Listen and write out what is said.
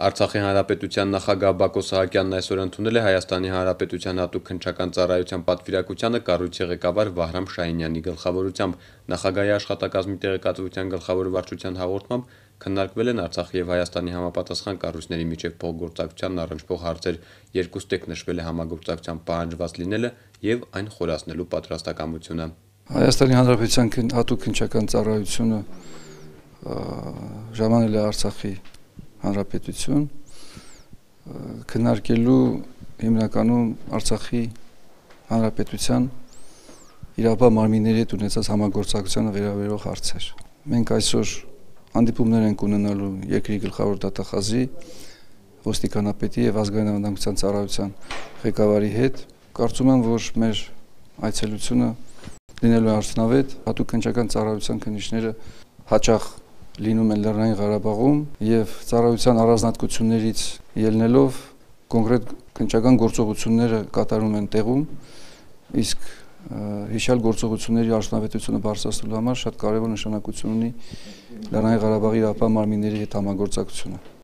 Արցախի հանրապետության նախագահ Բակո Սահակյանն այսօր ընդունել է Հայաստանի հանրապետության հատուկ քննչական ծառայության պատվիրակությանը կառույցի ղեկավար Վահրամ Շահինյանի գլխավորությամբ նախագահի աշխատակազմի տեղեկատվության գլխավոր վարչության հաղորդմամբ քննարկվել են Արցախի եւ Հայաստանի համապատասխան կառույցների միջև փոխգործակցությանն առնչվող հարցեր, երկուստեք նշվել է համագործակցության պահանջված լինելը եւ այն խորացնելու պատրաստակամությունը։ Հայաստանի հանրապետության հատուկ քննչական ծառայությունը ժամանել է Արցախի հանրապետություն քննարկելու հիմնականում Արցախի հանրապետության իրավաբան մարմինների հետ ունեցած համագործակցությանը վերաբերող հարցեր։ Մենք այսօր հանդիպումներ ենք ունենալու երկրի գլխավոր դատախազի ոստիկանապետի եւ ազգային անվտանգության ծառայության ղեկավարի հետ։ Կարծում եմ, որ մեր այցելությունը լինելու արդյունավետ հատուկ քննչական ծառայության քննիչները հաճախ լինում են Լեռնային Ղարաբաղում եւ ծառայության առանձնատկություններից ելնելով կոնկրետ քննչական գործողությունները կատարում են տեղում, իսկ հիշալ գործողությունների արդյունավետությունը բարձրացնելու համար շատ կարևոր նշանակություն ունի Լեռնային Ղարաբաղի ապա մարմինների հետ համագործակցությունը։